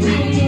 Hey.